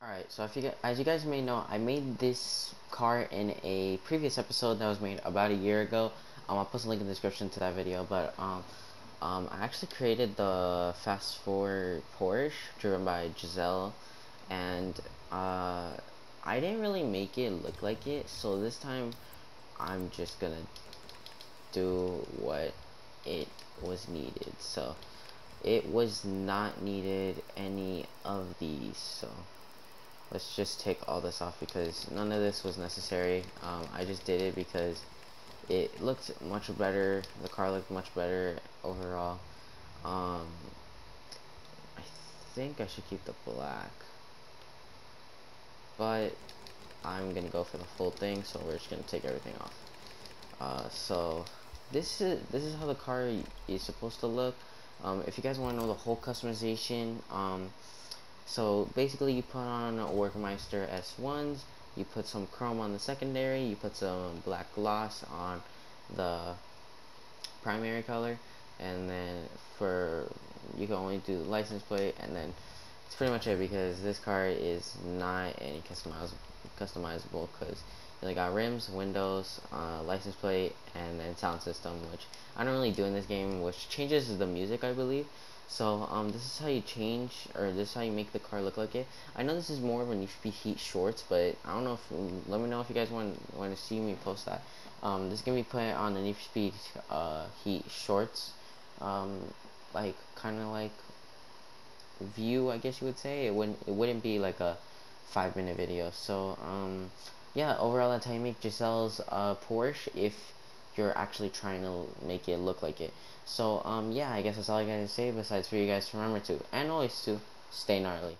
Alright, so if you as you guys may know, I made this car in a previous episode that was made about a year ago. Um, I'll put a link in the description to that video, but um, um, I actually created the Fast Four Porsche driven by Gisele, and uh, I didn't really make it look like it, so this time I'm just gonna do what it was needed. So it was not needed any of these, so let's just take all this off because none of this was necessary. Um, I just did it because it looked much better. The car looked much better overall. Um, I think I should keep the black but I'm gonna go for the full thing so we're just gonna take everything off. Uh, so this is this is how the car is supposed to look. Um, if you guys want to know the whole customization um, so basically you put on Werkmeister S1s, you put some chrome on the secondary, you put some black gloss on the primary color, and then for, you can only do license plate, and then it's pretty much it because this car is not any customizable customizable because they got rims, windows, uh, license plate, and then sound system, which I don't really do in this game, which changes the music, I believe. So um, this is how you change, or this is how you make the car look like it. I know this is more of a Need for Speed Heat shorts, but I don't know if let me know if you guys want want to see me post that. Um, this is gonna be put on the Need for Speed uh, Heat shorts, um, like kind of like view, I guess you would say. It wouldn't it wouldn't be like a five minute video. So um, yeah, overall that's how you make Gisele's uh, Porsche if you're actually trying to make it look like it. So, um, yeah, I guess that's all I got to say besides for you guys to remember to, and always to, stay gnarly.